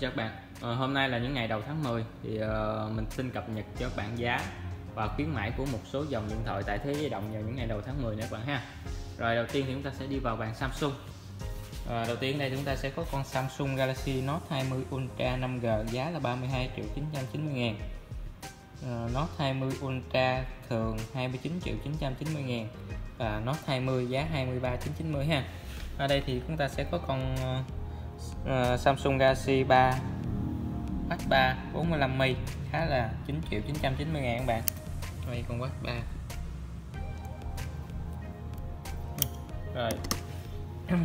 chào các bạn. À, hôm nay là những ngày đầu tháng 10 thì à, mình xin cập nhật cho các bạn giá và khuyến mãi của một số dòng điện thoại tại thế giới động vào những ngày đầu tháng 10 nữa các bạn ha. Rồi đầu tiên thì chúng ta sẽ đi vào bàn Samsung. À, đầu tiên đây chúng ta sẽ có con Samsung Galaxy Note 20 Ultra 5G giá là 32 triệu 990 ngàn. À, Note 20 Ultra thường 29 triệu 990 ngàn và Note 20 giá 23 990 ha. Ở đây thì chúng ta sẽ có con uh, Samsung Galaxy 3 H3 45 mi khá là 9 triệu 990 ngàn các bạn. Đây con Watch 3 rồi.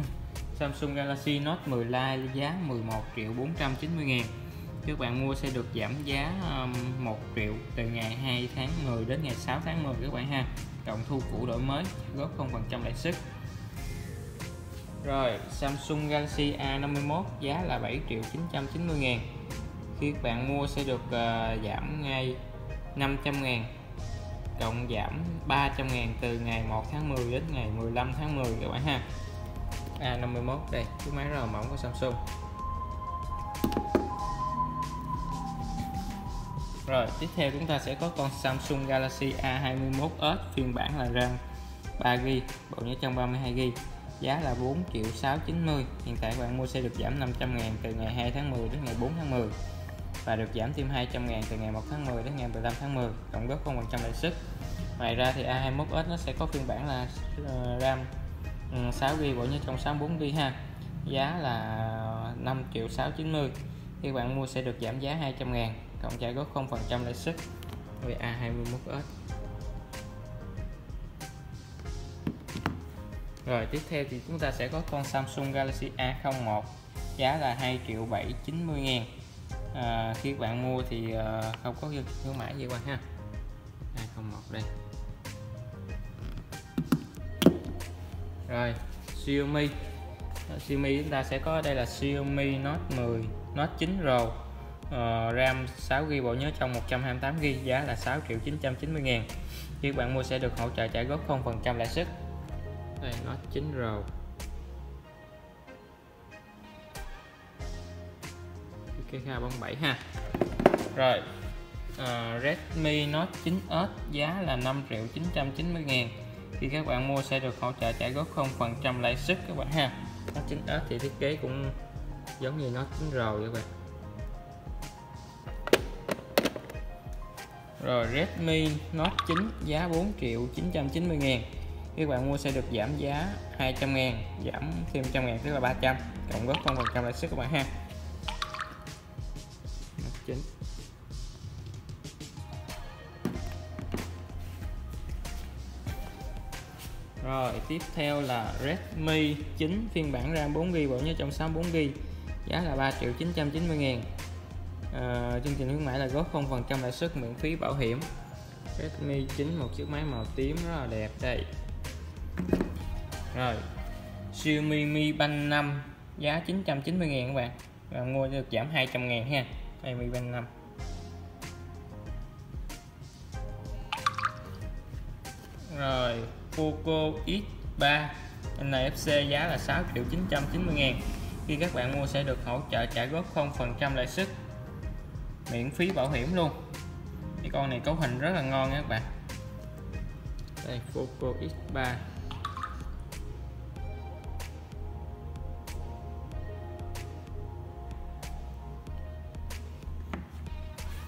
Samsung Galaxy Note 10 Lite giá 11 triệu 490 ngàn. Các bạn mua sẽ được giảm giá um, 1 triệu từ ngày 2 tháng 10 đến ngày 6 tháng 10 các bạn ha. Cộng thu cũ đổi mới góp 0% lãi suất rồi Samsung Galaxy A51 giá là 7 triệu 990 ngàn. Khi các bạn mua sẽ được uh, giảm ngay 500 ngàn cộng giảm 300 ngàn từ ngày 1 tháng 10 đến ngày 15 tháng 10 các bạn ha. A51 đây chiếc máy rất là mỏng của Samsung. Rồi tiếp theo chúng ta sẽ có con Samsung Galaxy A21s phiên bản là RAM 3GB bộ nhớ trong 32GB giá là 4 triệu 690 hiện tại bạn mua sẽ được giảm 500 ngàn từ ngày 2 tháng 10 đến ngày 4 tháng 10 và được giảm thêm 200 ngàn từ ngày 1 tháng 10 đến ngày 15 tháng 10 cộng góp 0% lãi suất. Ngoài ra thì A21s nó sẽ có phiên bản là ờ, RAM 6GB bộ nhớ trong 64GB ha. Giá là 5 triệu 690 khi bạn mua sẽ được giảm giá 200 ngàn, cộng trả góp 0% lãi suất. Với A21s Rồi tiếp theo thì chúng ta sẽ có con Samsung Galaxy A01 giá là 2 triệu 790 ngàn. À, khi bạn mua thì à, không có khuyến mãi gì qua ha. A01 đây. Rồi Xiaomi. Xiaomi chúng ta sẽ có đây là Xiaomi Note 10 Note 9 Pro. Uh, RAM 6GB bộ nhớ trong 128GB giá là 6 triệu 990 ngàn. Khi bạn mua sẽ được hỗ trợ trả góp 0% lãi suất đây nó chín rồi. Cái kha bông bảy ha. Rồi uh, Redmi Note 9s giá là 5 triệu 990 ngàn. Khi các bạn mua sẽ được hỗ trợ trả góp 0% lãi suất các bạn ha. Note 9s thì thiết kế cũng giống như Note 9 rồi các bạn. Rồi Redmi Note 9 giá 4 triệu 990 ngàn các bạn mua sẽ được giảm giá 200 ngàn giảm thêm 100 ngàn tức là 300 cộng góp 0% lãi suất các bạn ha. Chính. Rồi tiếp theo là Redmi 9 phiên bản RAM 4GB bộ nhớ trong 64GB giá là 3 triệu 990 ngàn. À, chương trình khuyến mãi là góp 0% lãi suất miễn phí bảo hiểm. Redmi 9 một chiếc máy màu tím rất là đẹp đây rồi. Xiaomi Mi Band 5 giá 990 ngàn các bạn. Và mua được giảm 200 ngàn ha. Đây, Mi Band 5 rồi, Poco X3 NFC giá là 6 triệu 990 ngàn khi các bạn mua sẽ được hỗ trợ trả góp 0% lãi suất, miễn phí bảo hiểm luôn. Cái con này cấu hình rất là ngon nha các bạn. Đây, Poco X3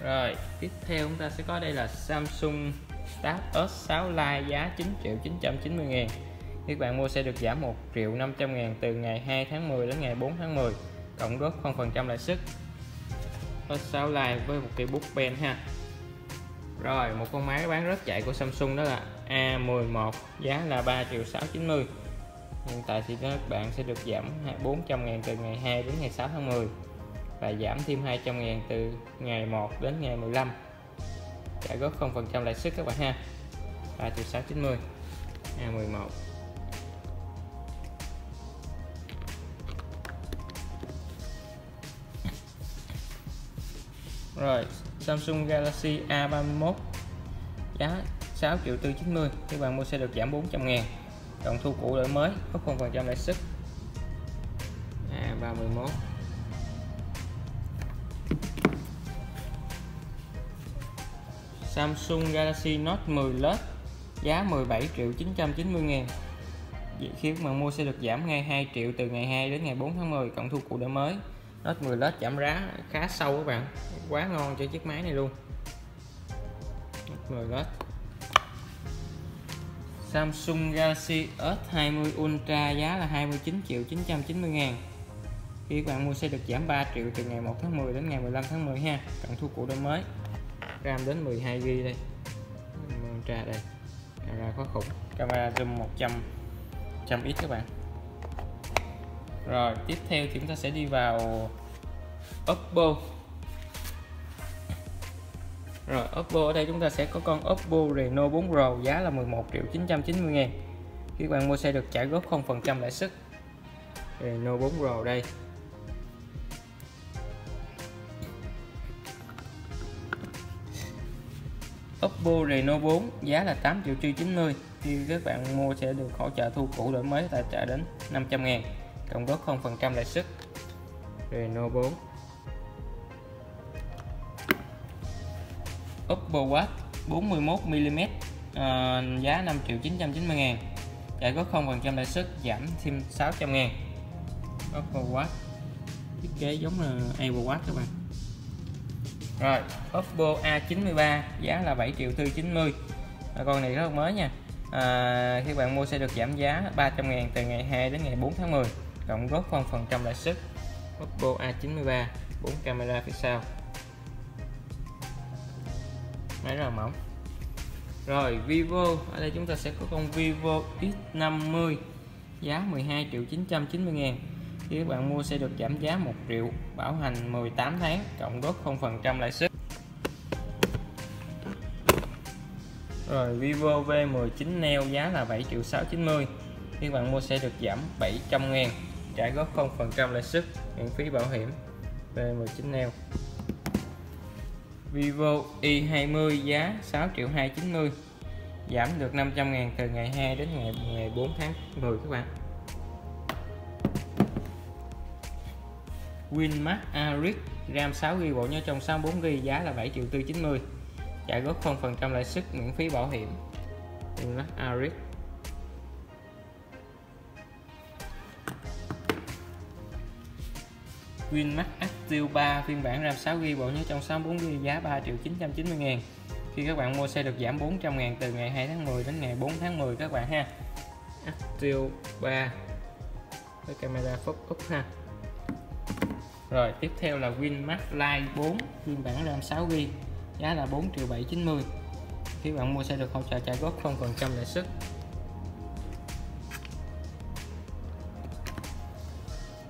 Rồi, tiếp theo chúng ta sẽ có đây là Samsung Tab S6 Lite giá 9 triệu 990 ngàn. Các bạn mua sẽ được giảm 1 triệu 500 ngàn từ ngày 2 tháng 10 đến ngày 4 tháng 10 Cộng góp 0% lãi suất. S6 Lite với một cây bút pen ha. Rồi, một con máy bán rất chạy của Samsung đó là A11 Giá là 3 triệu 690 Hiện tại thì các bạn sẽ được giảm 400 ngàn từ ngày 2 đến ngày 6 tháng 10 và giảm thêm 200 ngàn từ ngày 1 đến ngày 15 trả góp 0% lãi suất các bạn ha. 3 triệu 690 A11 à, rồi, Samsung Galaxy A31 giá 6 triệu 490 các bạn mua sẽ được giảm 400 ngàn. Đồng thu cũ đổi mới có 0% lãi suất. À, A31 Samsung Galaxy Note 10 Plus, giá 17 triệu 990 ngàn. Khi các bạn mua sẽ được giảm ngay 2 triệu từ ngày 2 đến ngày 4 tháng 10 cộng thu cụ đã mới. Note 10 Plus giảm giá khá sâu các bạn, quá ngon cho chiếc máy này luôn. Note 10 Plus. Samsung Galaxy S20 Ultra giá là 29 triệu 990 ngàn. Khi các bạn mua sẽ được giảm 3 triệu từ ngày 1 tháng 10 đến ngày 15 tháng 10 ha, cộng thu cụ đơn mới. RAM đến 12GB đây. Tra đây. Camera quá khủng camera zoom 100 trăm ít các bạn. Rồi, tiếp theo thì chúng ta sẽ đi vào Oppo. Rồi, Oppo ở đây chúng ta sẽ có con Oppo Reno 4 Pro giá là 11 triệu 990 ngàn. Khi các bạn mua xe được trả góp 0% lãi suất. Reno 4 Pro đây. Oppo Reno 4 giá là 8 triệu 90 khi các bạn mua sẽ được hỗ trợ thu cũ đổi mới tài trợ đến 500 ngàn. Cộng góp 0% lãi suất. Reno 4 Oppo Watch 41mm à, giá 5 triệu 990 ngàn. Trả góp 0% lãi suất giảm thêm 600 ngàn. Oppo Watch thiết kế giống là Apple Watch các bạn rồi Oppo A93 giá là 7 triệu tư 90 à, con này rất là mới nha. À, khi bạn mua sẽ được giảm giá 300 ngàn từ ngày 2 đến ngày 4 tháng 10 cộng góp phần phần trăm lãi suất. Oppo A93 4 camera phía sau. Máy rất là mỏng. Rồi Vivo. Ở đây chúng ta sẽ có con Vivo X50 giá 12 triệu 990 ngàn khi các bạn mua sẽ được giảm giá 1 triệu, bảo hành 18 tháng, cộng góp 0% lãi suất. Rồi, Vivo V19 Neo giá là 7 triệu 690 khi bạn mua sẽ được giảm 700 ngàn, trả góp 0% lãi suất, miễn phí bảo hiểm. V19 Neo. Vivo Y20 giá 6 triệu 290 giảm được 500 ngàn từ ngày 2 đến ngày ngày 4 tháng 10 các bạn. Winmax Aris RAM 6GB bộ nhớ trong 64GB giá là 7 triệu 490 trả góp 0% lãi suất miễn phí bảo hiểm. Winmax Aris Winmax Active 3 phiên bản RAM 6GB bộ nhớ trong 64GB giá 3 triệu 990 ngàn. Khi các bạn mua sẽ được giảm 400 ngàn từ ngày 2 tháng 10 đến ngày 4 tháng 10 các bạn ha. Active 3 với camera focus up ha rồi, tiếp theo là Winmax Lite 4 phiên bản RAM 6GB giá là 4 triệu 790 khi bạn mua sẽ được hỗ trợ trả góp 0% lãi suất.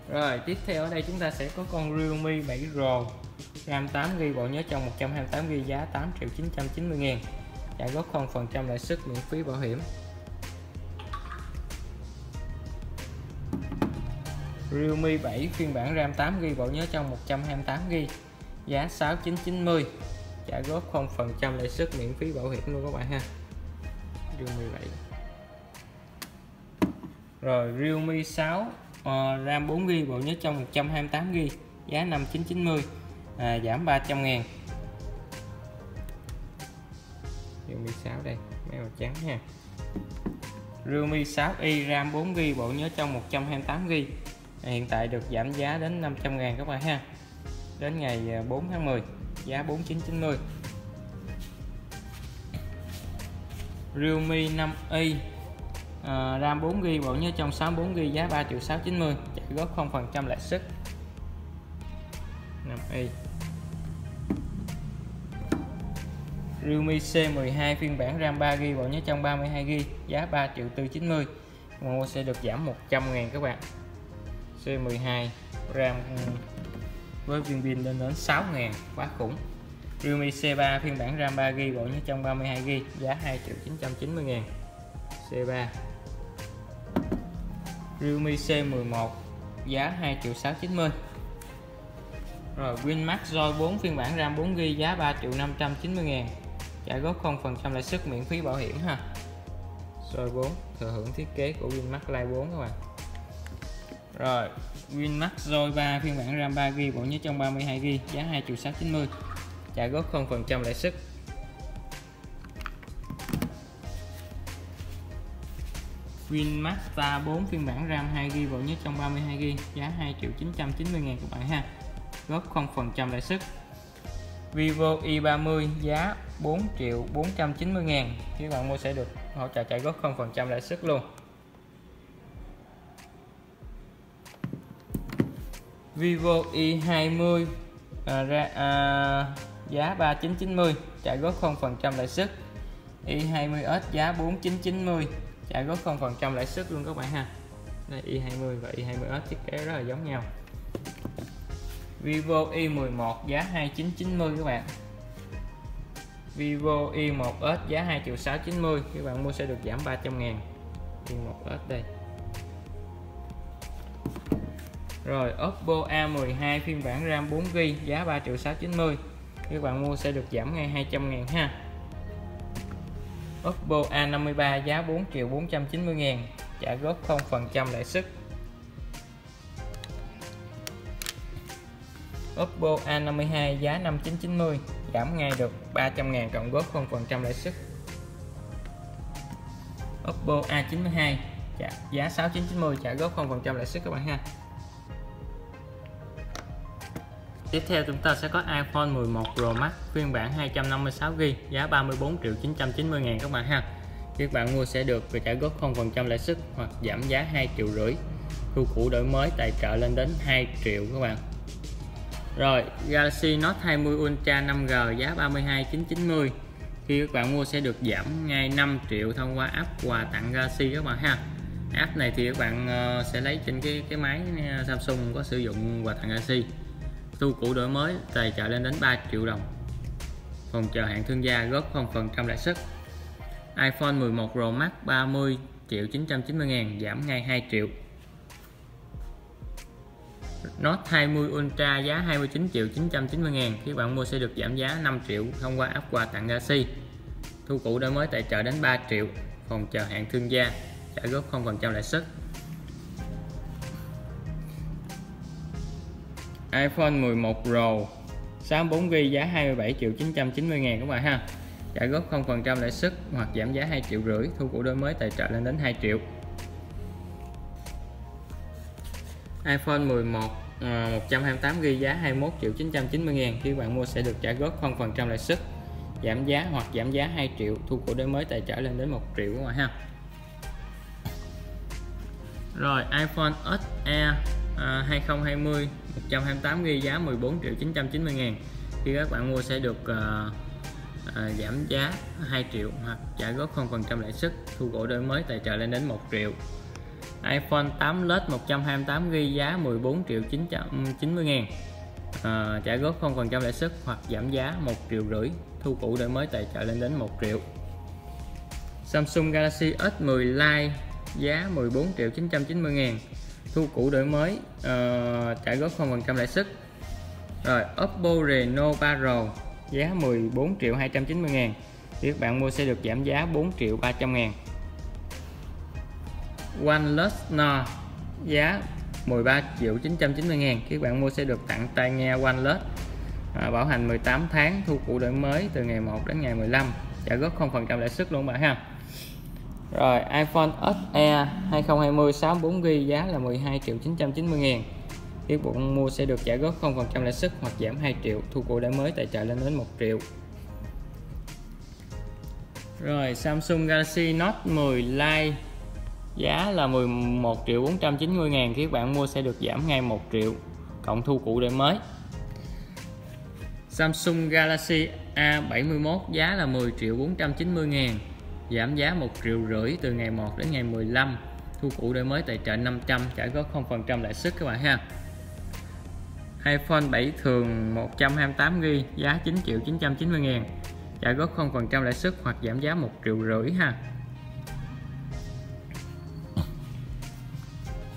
Rồi, tiếp theo ở đây chúng ta sẽ có con Realme 7 Pro, RAM 8GB bộ nhớ trong 128GB giá 8 triệu 990 ngàn, trả góp 0% lãi suất miễn phí bảo hiểm. Realme 7 phiên bản RAM 8GB bộ nhớ trong 128GB giá 6990 trả góp 0% lãi suất miễn phí bảo hiểm luôn các bạn ha. Realme 7 rồi Realme 6 uh, ờ, RAM 4GB bộ nhớ trong 128GB giá 5990 à, giảm 300 ngàn. Realme 6 đây màu trắng ha. Realme 6i RAM 4GB bộ nhớ trong 128GB hiện tại được giảm giá đến 500 ngàn các bạn ha. Đến ngày à, 4 tháng 10 giá 4990 Realme 5i à, RAM 4GB bộ nhớ trong 64GB giá 3 triệu 690 trả góp 0% lãi suất. 5i Realme C12 phiên bản RAM 3GB bộ nhớ trong 32GB giá 3 triệu 490 mua sẽ được giảm 100 ngàn các bạn. C12 RAM ừ, với viên pin lên đến 6.000 quá khủng. Realme C3 phiên bản RAM 3GB bộ nhớ trong 32GB giá 2 triệu 990 ngàn. C3 Realme C11 giá 2 triệu 690 rồi, Winmax Joy 4 phiên bản RAM 4GB giá 3 triệu 590 ngàn. Trả góp 0% lãi suất miễn phí bảo hiểm ha. Joy 4 thừa hưởng thiết kế của Winmax Lite 4 các bạn rồi Winmax Zoy 3 phiên bản RAM 3GB bộ nhớ trong 32GB giá 2 triệu 690 trả góp 0% lãi suất. Winmax Ta 4 phiên bản RAM 2GB bộ nhớ trong 32GB giá 2 triệu 990 ngàn các bạn ha. Góp 0% lãi suất. Vivo i30 giá 4 triệu 490 ngàn các bạn mua sẽ được hỗ trợ trả góp 0% lãi suất luôn. Vivo i20 à, ra, à, giá 3990 trả góp 0% lãi suất. i20s giá 4990 trả góp 0% lãi suất luôn các bạn ha. Đây i20 và i20s thiết kế rất là giống nhau. Vivo i11 giá 2990 các bạn. Vivo i1s giá 2 triệu 690 các bạn mua sẽ được giảm 300 ngàn. i1s đây. Rồi, Oppo A12 phiên bản RAM 4GB giá 3 triệu 690 các bạn mua sẽ được giảm ngay 200 ngàn ha. Oppo A53 giá 4 triệu 490 ngàn, trả góp 0% lãi suất. Oppo A52 giá 5990 giảm ngay được 300 ngàn, cộng góp 0% lãi suất. Oppo A92 giá 6990 trả góp 0% lãi suất các bạn ha. Tiếp theo chúng ta sẽ có iPhone 11 Pro Max, phiên bản 256GB giá 34 triệu 990 ngàn các bạn ha. Các bạn mua sẽ được trả góp 0% lãi suất hoặc giảm giá 2 triệu rưỡi. Thu cũ đổi mới, tài trợ lên đến 2 triệu các bạn. Rồi, Galaxy Note 20 Ultra 5G giá 32 990 khi các bạn mua sẽ được giảm ngay 5 triệu thông qua app quà tặng Galaxy các bạn ha. App này thì các bạn ờ, sẽ lấy trên cái cái máy ờ, Samsung có sử dụng quà tặng Galaxy xu cũ đổi mới, tài trợ lên đến 3 triệu đồng. Phòng chờ hạn thương gia góp 0% lãi suất. iPhone 11 Pro Max 30 triệu 990 ngàn, giảm ngay 2 triệu. Note 20 Ultra giá 29 triệu 990 ngàn, khi bạn mua sẽ được giảm giá 5 triệu thông qua app quà tặng Galaxy. Thu cũ đổi mới tài trợ đến 3 triệu, phòng chờ hạn thương gia trả góp 0% lãi suất. iPhone 11 Pro 64GB giá 27 triệu 990 ngàn các bạn ha. Trả góp 0% lãi suất hoặc giảm giá 2 triệu rưỡi, thu của đổi mới tài trợ lên đến 2 triệu. iPhone 11 128GB ờ, giá 21 triệu 990 ngàn, khi bạn mua sẽ được trả góp 0% lãi suất, giảm giá hoặc giảm giá 2 triệu, thu của đổi mới tài trợ lên đến 1 triệu các bạn ha. Rồi, iPhone SE à, 2020 128GB giá 14 triệu 990 ngàn. Khi các bạn mua sẽ được à, à, giảm giá 2 triệu hoặc trả góp 0% lãi suất thu gỗ đổi mới tài trợ lên đến 1 triệu. iPhone 8 Plus 128GB giá 14 triệu 990 ngàn. À, trả góp 0% lãi suất hoặc giảm giá 1 triệu rưỡi thu cũ đổi mới tài trợ lên đến 1 triệu. Samsung Galaxy S10 Lite giá 14 triệu 990 ngàn thu cũ đổi mới uh, trả góp 0% lãi suất. Rồi Oppo Reno 3R giá 14 triệu 290 ngàn. Thì các bạn mua sẽ được giảm giá 4 triệu 300 ngàn. OnePlus Nord giá 13 triệu 990 ngàn. Các bạn mua sẽ được tặng tai nghe OnePlus à, ờ, bảo hành 18 tháng thu cũ đổi mới từ ngày 1 đến ngày 15 trả góp 0% lãi suất luôn bạn ha rồi, iPhone SE 2020 64GB giá là 12 triệu 990 ngàn Khi bạn mua sẽ được trả góp 0% lãi suất hoặc giảm 2 triệu, Thu cụ đã mới tài trợ lên đến 1 triệu. Rồi, Samsung Galaxy Note 10 Lite Giá là 11 triệu 490 ngàn Khi bạn mua sẽ được giảm ngay 1 triệu, Cộng thu cụ để mới. Samsung Galaxy A71 giá là 10 triệu 490 ngàn giảm giá 1 triệu rưỡi từ ngày 1 đến ngày 15 thu cũ đổi mới tài trợ 500 trả góp 0% lãi suất các bạn ha. iPhone 7 thường 128GB giá 9 triệu 990 ngàn. Trả góp 0% lãi suất hoặc giảm giá 1 triệu rưỡi ha.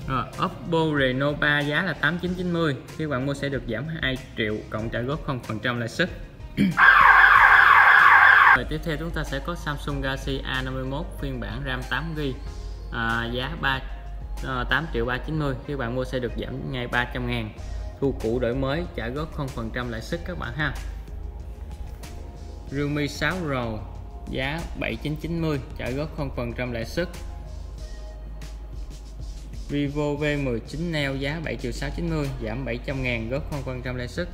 Rồi, Oppo Reno 3 giá là 8990 khi bạn mua sẽ được giảm 2 triệu cộng trả góp 0% lãi suất và tiếp theo chúng ta sẽ có Samsung Galaxy A51 phiên bản RAM 8GB à, giá 3 à, 8 triệu 390 khi bạn mua sẽ được giảm ngay 300 ngàn. Thu cũ đổi mới trả góp 0% lãi suất các bạn ha. Realme 6 Pro giá 7990 trả góp 0% lãi suất. Vivo V19 Neo giá 7 triệu 690 giảm 700 ngàn góp 0% lãi suất.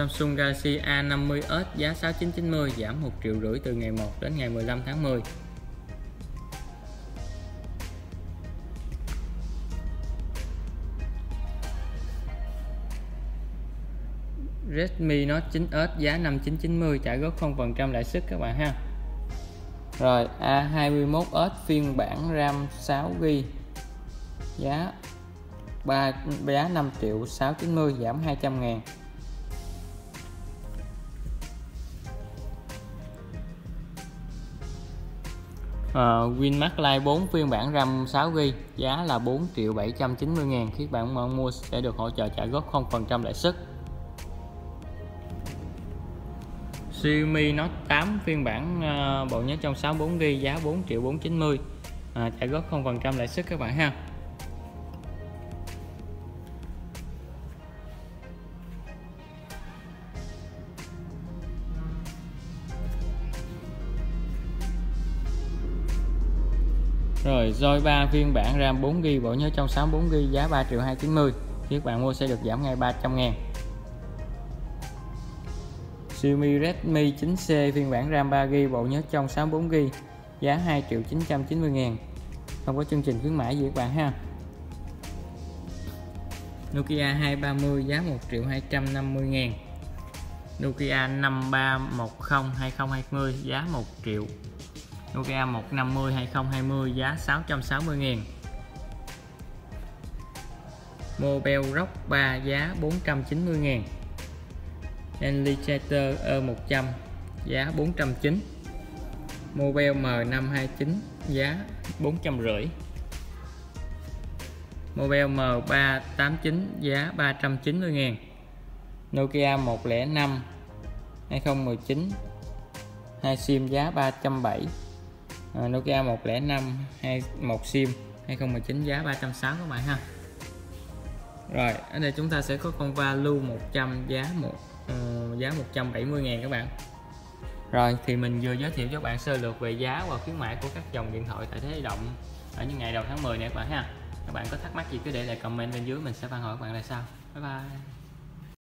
Samsung Galaxy A50s giá 6990 giảm 1 triệu rưỡi từ ngày 1 đến ngày 15 tháng 10 Redmi Note 9s giá 5990 trả góp 0% lãi suất các bạn ha. Rồi A21s phiên bản RAM 6GB giá 3 giá 5 triệu 690 giảm 200 ngàn. Uh, Winmax Lite 4 phiên bản RAM 6GB giá là 4 triệu 790 ngàn. Khi bạn mua sẽ được hỗ trợ trả góp 0% lãi suất. Xiaomi Note 8 phiên bản uh, bộ nhớ trong 64GB giá 4 triệu 490 à, ờ, trả góp 0% lãi suất các bạn ha. Rồi Zoi 3 phiên bản RAM 4GB bộ nhớ trong 64GB giá 3 triệu 290 các bạn mua sẽ được giảm ngay 300 ngàn. Xiaomi Redmi 9C phiên bản RAM 3GB bộ nhớ trong 64GB giá 2 triệu 990 ngàn. Không có chương trình khuyến mãi gì các bạn ha. Nokia 230 giá 1 triệu 250 ngàn. Nokia 5310 2020 giá 1 triệu Nokia 150 2020 giá 660 000 Mobile Rock 3 giá 490 000 Enlichator E100 giá 409 Mobile M529 giá 450 Mobile M389 giá 390 000 Nokia 105 2019 2 sim giá 370 à, À, Nokia 105 21 sim 2019 giá 360 các bạn ha. Rồi ở đây chúng ta sẽ có con value 100 giá một uh, giá 170 ngàn các bạn. Rồi thì mình vừa giới thiệu cho các bạn sơ lược về giá và khuyến mãi của các dòng điện thoại tại Thế Động ở những ngày đầu tháng 10 này các bạn ha. Các bạn có thắc mắc gì cứ để lại comment bên dưới mình sẽ phản hồi các bạn là sao bye bye.